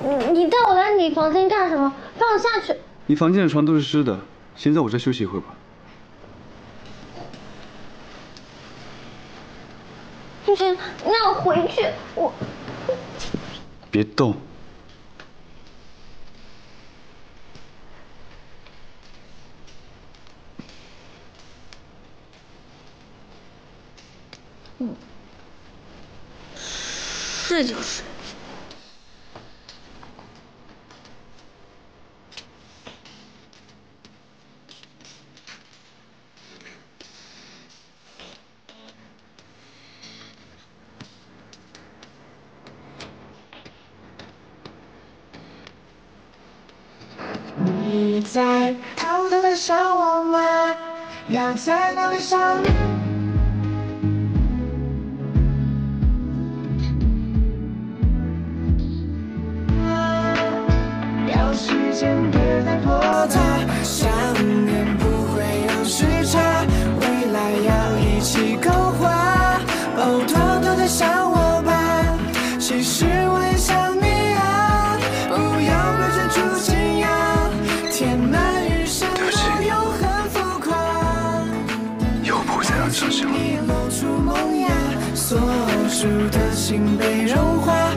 你带我来你房间干什么？放我下去！你房间的床都是湿的，先在我这休息一会儿吧。不行，那我回去。我别动。嗯，睡就睡。在偷偷的想我吗？要在哪里想？要时间别再拖沓，想你露出萌芽，锁住的心被融化。